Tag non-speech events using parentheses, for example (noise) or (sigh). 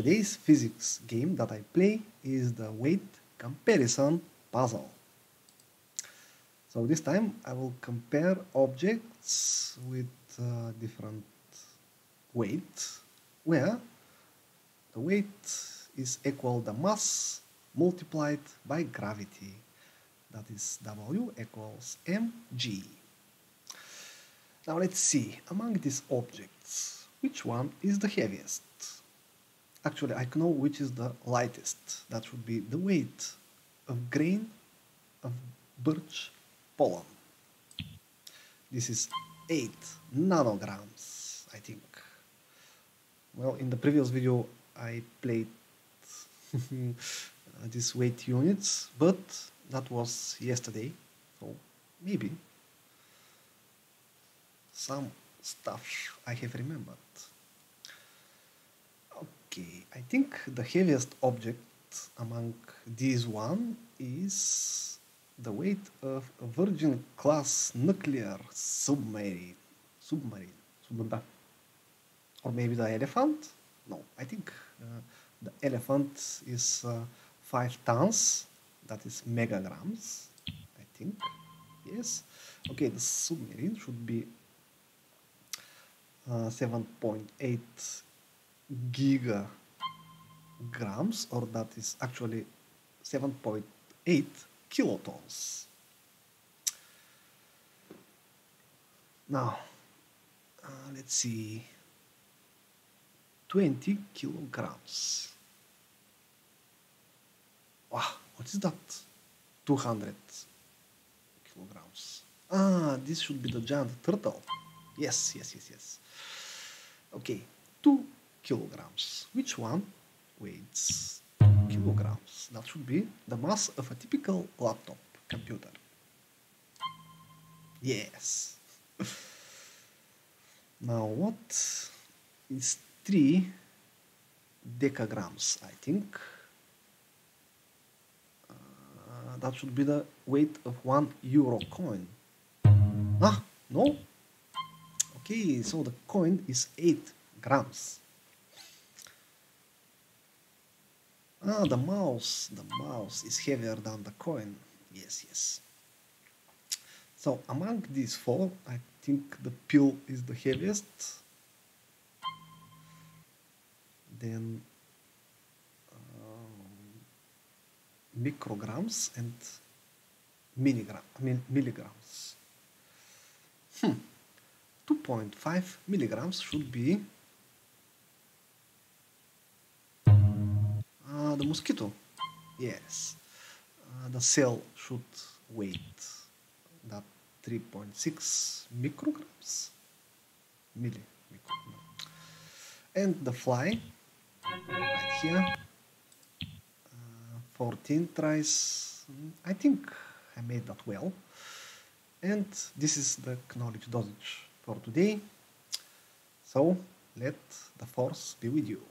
Today's physics game that I play is the weight comparison puzzle. So this time I will compare objects with uh, different weight where the weight is equal the mass multiplied by gravity that is W equals mg. Now let's see among these objects which one is the heaviest actually I know which is the lightest. That should be the weight of grain of birch pollen. This is 8 nanograms I think. Well in the previous video I played (laughs) these weight units but that was yesterday so maybe some stuff I have remembered okay I think the heaviest object among these one is the weight of a Virginia class nuclear submarine. Submarine. Submarine. Or maybe the elephant? No, I think uh, the elephant is uh, 5 tons. That is megagrams, I think. Yes. Okay, the submarine should be uh, 7.8 gigagrams, or that is actually 7.8 kilotons. Now, uh, let's see, 20 kilograms. Wow, what is that? 200 kilograms. Ah, this should be the giant turtle. Yes, yes, yes, yes. Okay, 2 kilograms. Which one weighs kilograms. That should be the mass of a typical laptop computer. Yes. (laughs) now what is 3 decagrams, I think. Uh, that should be the weight of one euro coin. Ah, no? Okay, so the coin is 8 grams. Ah, the mouse. The mouse is heavier than the coin. Yes, yes. So among these four, I think the pill is the heaviest. Then um, micrograms and milligram, milligrams. Hmm. 2.5 milligrams should be the mosquito, yes. Uh, the cell should weight that 3.6 micrograms, milli, and the fly right here, uh, 14 tries. I think I made that well. And this is the knowledge dosage for today. So let the force be with you.